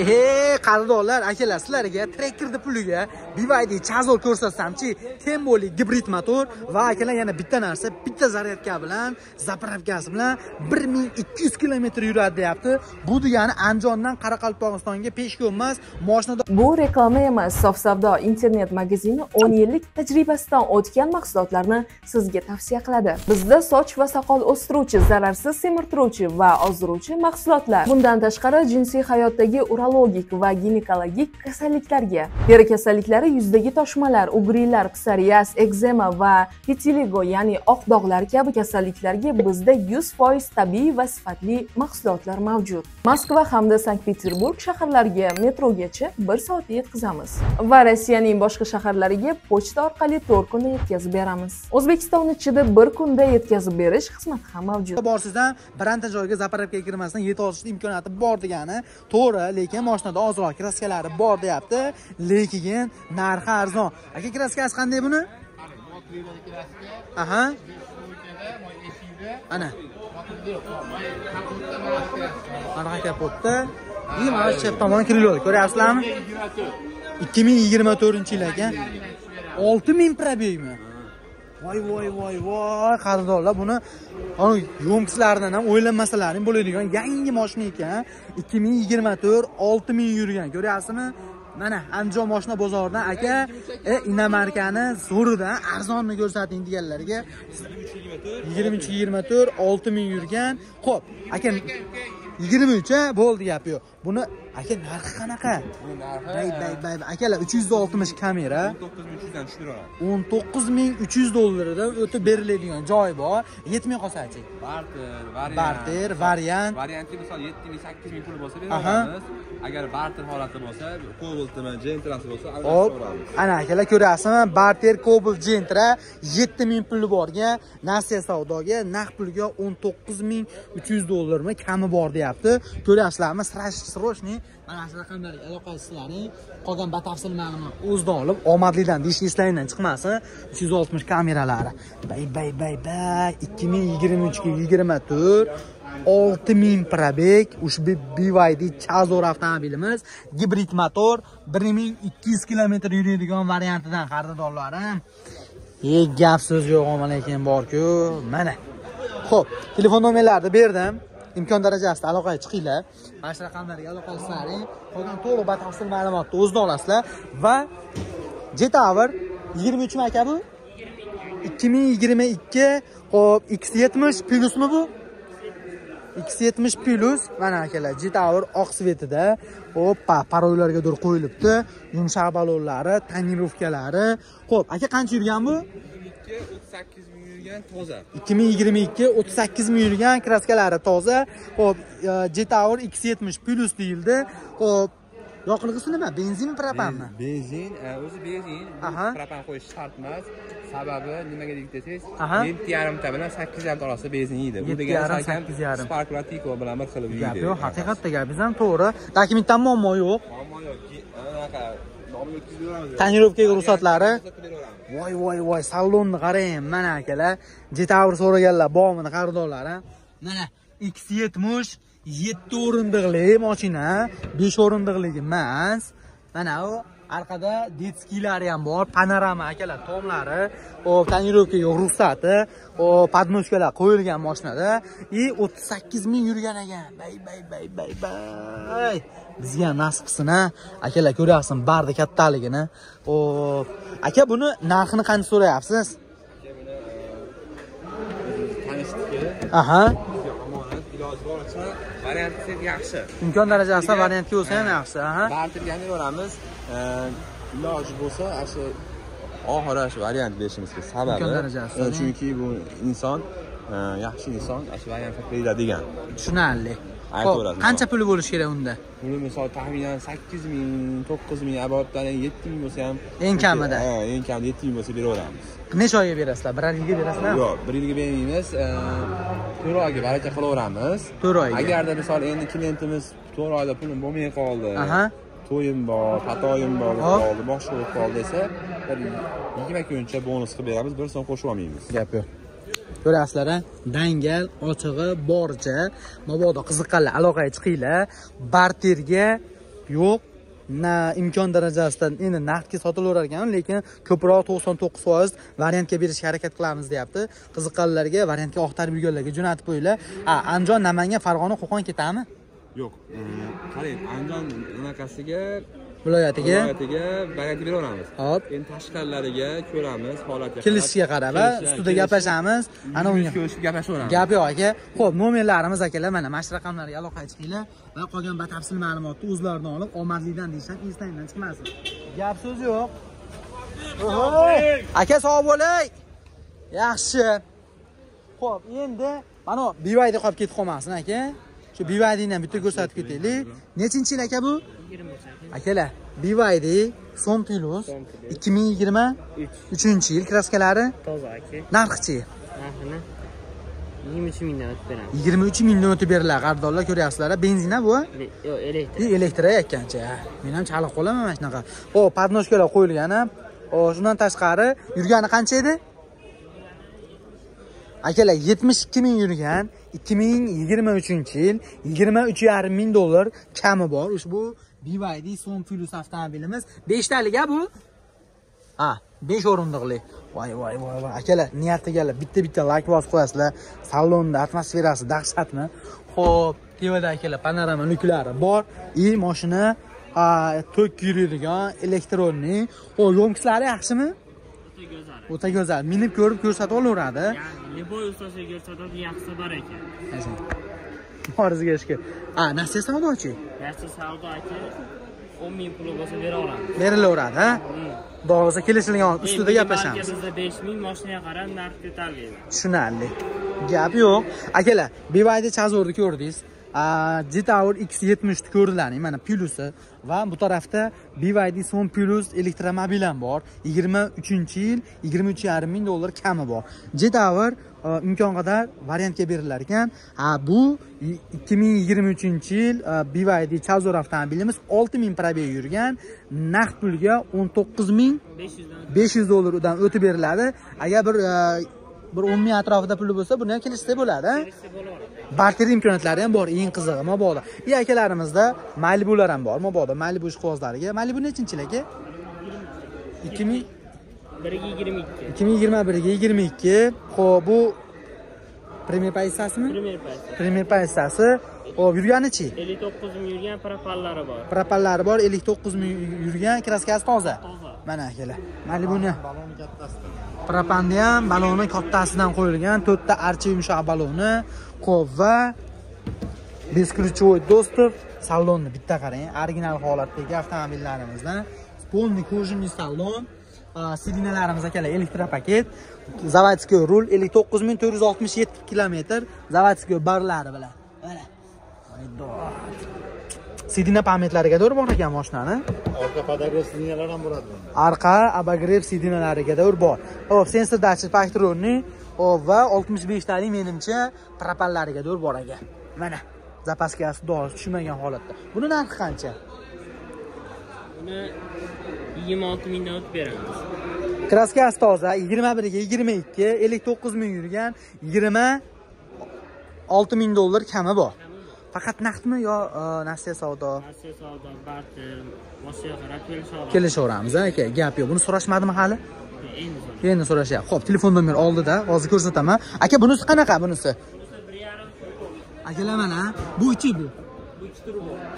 ehe qadrdonlar akalar sizlarga trekkerni puliga BYD Chazol ko'rsatsam-chi, Temboli gibrid motor va akalar yana bitta narsa, bitta zaryadka bilan, zapravkasi bilan 1200 kilometr yuradi deyapti. Bu degani Andijondan Qoraqalpog'istonga peshku emas, mashinada Bu reklama emas, sof savdo internet magazini 10 yillik tajribasidan o'tgan mahsulotlarni sizga tavsiya qiladi. Bizda soch va soqol o'stiruvchi, zararsiz semirtiruvchi va ozdiruvchi mahsulotlar. Bundan tashqari jinsiy hayotdagi urologik va ginekologik kasalliklarga, teri kasalliklari, yuzdagi toshmalar, ugriylar psoriaz, ekzema va vitiligo, ya'ni oq dog'lar kabi kasalliklarga bizda 100% tabiiy va sifatli mahsulotlar mavjud. Moskva hamda Sankt-Peterburg shaharlariga metrogacha 1 soatda yetkazamiz va Rossiyaning boshqa shaharlariga pochta orqali 4 kunda yetkazib beramiz. O'zbekiston ichida 1 kunda yetkazib berish xizmati ham mavjud. borsizdan bironta joyga zapravkaga kirmasdan yetib olishni imkoniyati bor degani to'g'ri lekin mashinada ozroq kraskalari bor deyapti. Lekin narxi arzon. Aka kraskasi qanday buni? Aha. Ana. Anaqa kapotda? И mana chap tomon krilo ko'ryapsizlarmi? Ikki ming yigirma to'rtinchi yil ekan olti ming probegmi voy voy voy voy. Qadrdonlar buni yo'mkislaridan ham o'ylanmasalaring bo'ladigan yangi mashina ekan. ikki ming yigirma to'rt olti ming yurgan. Ko'ryapsizmi? Mana andijon moshina bozoridan aka e, inomarkani zo'ridan arzonni ko'rsating deganlarga yigirma uch yigirma to'rt olti ming yurgan. Ho'p aka yigirma uch a bo'ldi gap yo'q buni aka narxi qanaqa? Bu narxi bay bay bay akalar uch yuz oltmish kamera. 9300 dan tushib beraman. o'n to'qqiz ming uch yuz dollardan o'tib beriladigan joyi bor. Yetmay qolsachi Barter, variant. barter variant. Variantga misol 7000, 8000 pul bo'lsa beramiz. Agar barter holati bo'lsa, Cobaltmi, Gentrasi bo'lsa, hop. ana akalar ko'ryapsizmi? Barter kobl jentra yetti ming puli borga nasiya savdoga naqd pulga o'n to'qqiz ming uch yuz dollarmi kami bor deyapti. Ko'ryapsizlarmi? Srochniy mana shu raqamlarga aloqasizlaring qolgan batafsil ma'lumot. O'zidan olib omadlidan deyish eslaringdan chiqmasin uch yuz oltmish kameralari. Bay bay bay bay ikki ming yigirma uchga yigirma to'rt olti ming probek ushbu BYD Chazor avtomobilimiz gibrid motor bir ming ikki yuz kilometr yuradigan variantidan qadrdonlarim e gap so'z yo'q omon lekin borku. Mana ho'p telefon nomerlarini berdim. Imkon darajasida aloqaga chiqinglar. Mana shu raqamlarga aloqa qilsalaring qolgan to'liq batafsil ma'lumotni o'zidan olasizlar. Va jetavr yigirma uchmi aka bu? ikki ming yigirma ikki. Hop x yetmish plyusmi bu? X70 Plus mana akalar jetavr oq svetida. Hoppa paroylarga dur qo'yilibdi. Yumshoq balonlari tonirovkalari ho'p aka qancha yurgan bu? 38 ming. Yurgan toza. 2022 38 ming yurgan kraskalari toza ho'p G-Tower X70 Plus deyildi ho'p yoqilg'isi nima benzinmi propanmi Benzin, e, o'zi benzin, propan qo'yish shart emas. Sababi nimaga desangiz, Aha. 7,5 ta bilan 8,5 ta orasida benzin yeydi. Bu degani yarim, sakkiz yarim. Spark Tico bilan bir xil yeydi. gap yo'q haqiqatda gapingiz ham to'g'ri dokumentdan muammo yo'q Muammo yo'q. Anaqa. Tonirovkaga ruxsatlari. Voy voy voy salonni qarang. Mana akalar jetavr so'raganlar bormi qardonlarim mana x yetmish yetti o'rindiqli mashina besh o'rindiqligi emas. Mana u orqada detskiylari ham bor panorama akalar tomlari. Hop tonirovkaga ruxsati. Hop podnoshkalar qo'yilgan mashinada и o'ttiz sakkiz ming yurgan ekan. Bay bay bay bay bay. Bizga nasib qilsin a akalar ko'ryapsizmi barni kattaligini. Hop aka buni narxini qancha so'rayapsiz? Aha. Yaxshi. imkon darajasida variantga bo'lsa ham yaxshi aha. Beramiz iloji bo'lsa oxiri shu variant berishimizga sababi. Imkon darajasida. chunki bu inson yaxshi inson qilib beradigan tushunarli. Ho'p, qancha puli bo'lishi kerak unda? Buni misol taxminan sakkiz ming to'qqiz ming abortdan yetti ming bo'lsa ham Eng kamida. Ha, eng kamida yetti ming bo'lsa beraveramiz. Necha oyga berasizlar? Bir yilga berasizlarmi yo'q bir yilga bermaymiz e, to'rt oyga baraka qilaveramiz. To'rt oyga. agarda misol endi klientimiz to'rt oyda pulim bo'lmay qoldi. To'yim bor xatoyim bor bo'lib qoldi boshqa bo'lib qoldi desa bir yigirma kuncha bonus qilib beramiz bir so'm qo'shib olmaymiz. Gap yo'q ko'rasizlar dangal ochig'i borcha mabodo qiziqqanlar aloqaga chiqinglar. Barterga yo'q. Na imkon darajasida endi naqdga sotilaverar ekan lekin ko'proq to'qson to'qqiz foiz variantga berishga harakat qilamiz deyapti. Qiziqqanlarga variantga oqtarib yurganlarga jo'natib qo'yinglar. Andijon namangan farg'ona qo'qon ketadimi? Yo'q. Qarang andijon bunaqasiga viloyatiga. Viloyatiga variant beraveramiz hop. Endi tashqarilariga ko'ramiz holatga kelishiga qarab ustida gaplashamiz. ana unga. gaplashaveramiz gap yo'q aka. ho'p nomerlarimiz akalar mana mana shu raqamlarga aloqaga chiqinglar va qolgan batafsil ma'lumotni o'zlaridan olib omadlidan deyishdan esingdan chiqmasin. Gap so'z yo'q. Aka sog' bo'ling yaxshi. Ho'p endi mana bivayda qolib ketib qolmasin aka shu bivaydini ham bitta ko'rsatib ketaylik. nechinchi yil aka bu? Akalar bivaydi so'm plus ikki ming yigirma uchinchi yil kraskalari toza aka. Narxichi narxini yigirma uch mingdan o'tib beramiz. Yigirma uch mingdan o'tib beriladi qardonlar ko'ryapsizlar. Benzina bu yo'q elektr. Elektr yakkancha men ham chalib qolaman mana shunaqa. Ho'p podnoshkalar qo'yilgan Hop, shundan tashqari yurgani qancha edi akalar yetmish ikki ming yurgan ikki ming yigirma uchinchi yil yigirma uch yarim ming dollar kami bor. Ushbu BYD Son Plus avtomobilimiz. Beshtalik a bu? Ha besh o'rindiqli. Voy voy voy voy. Akalar niyat qilganlar bitta bitta lak bosib qo'yasizlar. Salonni atmosferasi dahshatmi? Ho'p tevada akalar panorama luklari bor. И moshina ha, yuradigan elektronniy ho'p yo'mkislari yaxshimi? O'ta go'zal minib ko'rib ko'rsatib olaveradi любой ustasiga ko'rsatadi yaxshisi bor ekan. Xorizga shukur a nasiya savdochi yaxshi savdo aka o'n ming puli bo'lsa bera olamiz. Berilaveradi Hmm. xudo xohlasa kelishilgan ustida gaplashamiz bizda besh ming moshinaga qarab narx ko'tariladi tushunarli. Gap yo'q. Akalar BYD chazorni ko'rdingiz Jetower X70 ni ko'rdilaring mana plusi va bu tarafda BYD Son Plus elektromobil ham bor 23 yil 23,5 ming dollar kami bor. Jetower e, imkon qadar variantga berilar ekan. Ha bu 2023 yil e, BYD Chazor avtomobilimiz 6000 probeg yurgan. Naqd pulga 19000 ming besh yuz dollardan o'tib beriladi. Agar bir e, bir 10 ming atrofida puli bo'lsa buni ham kelishsa bo'ladi kelishsa bo'laveradi barter imkoniyatlari ham bor eng qizig'i mabodo и akalarimizda malibular ham bor mabodo malibu ishqibozlariga malibu nechinchi aka ikki ming biriga yigirma ikki. ikki ming yigirma birga yigirma ikki. Ho'p bu premier pozitsiyasimi primer payt premier pozitsiyasi ho'p yurganichi ellik to'qqiz ming yurgan propallari bor. Propallari bor ellik to'qqiz ming yurgan kraskasi toza toza mana akalar malibuni propanni ham baloni kattasidan qo'yilgan to'rtta archa yumshoq baloni ho'p va бесключевой доступ salonni bitta qarang original holatdagi avtomobillarimizdan полный кожаный salon sidinalarimiz akalar elektropaket заводской rul ellik to'qqiz ming to'rt yuz oltmish yetti kilometr заводской barlari bilan. Mana. Sidina pametlariga to'g'ri bor ekan moshinani orqa podogrev sidinalar ham bo'ladi bunda. Arqa abagrev sidinalariga davr bor. Hop sensor dатчик faktorniy hop va 65 talik menimcha propallariga davr bor ekan mana zapaskasi dori tushmagan holatda. Buni narxi qancha? Uni yigirma olti mingdan o'tib beramiz. Kraskasi toza 21 ga 22 59 ming yurgan 26 ming dollar kami bor faqat naqdmi yo e, nasiya savdo? Nasiya savdo barter kelisholadi kelishaveramiz. A, aka gap yo'q. Buni so'rashmadimi hali? Endi so'rashyapti ho'p telefon nomer oldida hozir ko'rsataman. Aka bunisi qanaqa bunisi? Akalar mana bu ichi bu.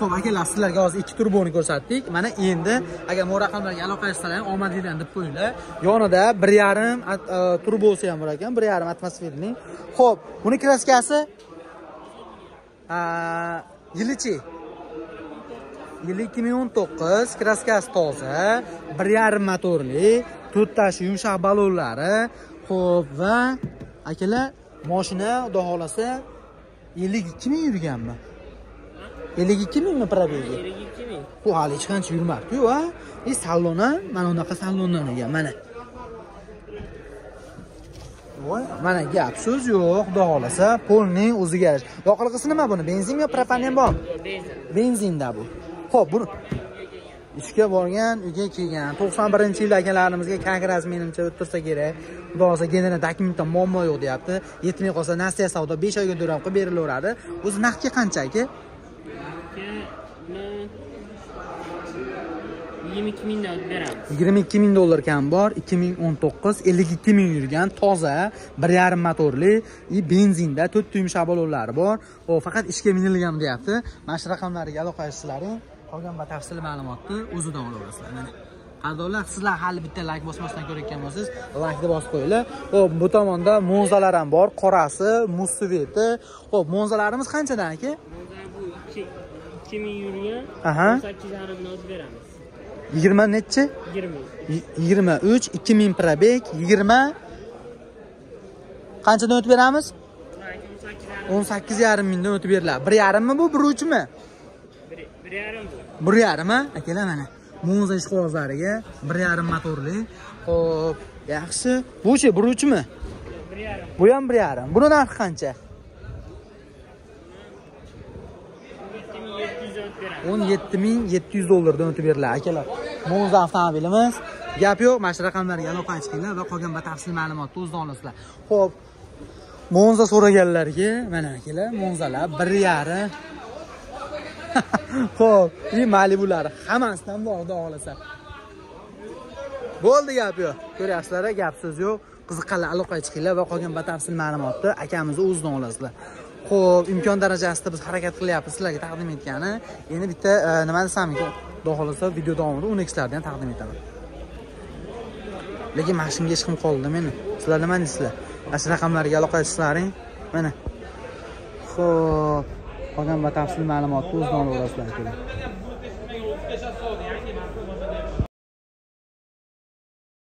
Ho'p akalar sizlarga hozir ikki turboni ko'rsatdik. Mana endi agar bu raqamlarga aloqa qilsanglar omadlidan deb qo'yinglar. Yonida bir yarim e, turbosi ham bor ekan bir yarim atmosferniy ho'p buni kraskasi a, yilichi yili ikki ming o'n to'qqiz kraskasi toza bir yarim motorli to'rttasi yumshoq balonlari ho'p va akalar moshina xudo xohlasa ellik ikki ming yurganmi ellik ikki mingmi probegi ellik ikki ming bu hali hech qancha yurmabdiyu a и salon ham mana unaqa salondan olgan mana voy mana gap so'z yo'q xudo xohlasa polning o'ziga yarasha. Yoqilg'isi nima buni? Benzinmi yo propan ham bormi benzin. Benzinda bu. Ho'p buni ishga borgan uyga kelgan. To'qson birinchi yilda akalarimizga kongress menimcha o'ttirsa kerak. Xudo xohlasa general dokumentda muammo yo'q deyapti. Yetmay qolsa nasiya savdo besh oyga to'lab qilib berilaveradi. O'zi naqdga qancha aka yigirma ikki o'tib beramiz. 22 ming dollar kam bor 2019 52 ming yurgan toza bir yarim motorli и benzinda to'rt tuyumcha balonlari bor. Hop faqat ishga minilgan deyapti. Mana shu raqamlarga aloqa qilishlaring qolgan batafsil ma'lumotni o'zidan olaverasizlar mana qadrdonlar sizlar hali bitta layk bosmasdan ko'rayotgan bo'lsangiz laykni bosib qo'yinglar. Hop bu tomonda monzalar ham bor qorasi muz sveti hop monzalarimiz qanchadan aka bu ikki ikki ming yurgan o'n sakkiz o'tib beramiz yigirma nechi? Yigirma. Yigirma uch ikki ming probeg yigirma. Qanchadan o'tib beramiz? O'n sakkiz yarim yarim mingdan o'tib beriladi bir yarimmi bu bir uchmi? Bir bir yarim bu. Bir yarimi? Akalar mana monza ishqibozlariga bir yarim motorli. Ho'p yaxshi. Buchi bir uchmi? Bir yarim. Bu ham bir yarim. Buni narxi qancha yetti ming yetti yuzdan o'tib beramiz o'n yetti ming yetti yuz dollardan o'tib beriladi akalar monza avtomobilimiz. Gap yo'q mana shu raqamlarga aloqa chiqinglar va qolgan batafsil ma'lumotni o'zidan olasizlar. Ho'p monza so'raganlarga mana akalar monzalar bir yarim. Ho'p и malibular hammasidan bor xudo xohlasa bo'ldi gap yo'q. Ko'ryapsizlar gap so'z yo'q. Qiziqqanlar aloqaga chiqinglar va qolgan batafsil ma'lumotni akamizni o'zidan olasizlar. Ho'p imkon darajasida biz harakat qilyapmiz sizlarga taqdim etgani. Endi bitta e, nima desam xudo xohlasa video davomida unexlarni ham taqdim etaman. Lekin mashinga ishqim qoldi meni. Sizlar nima deysizlar? Mana shu raqamlarga aloqa etishlaring mana. Ho'p qolgan batafsil ma'lumotni o'z nomiga olasizlar.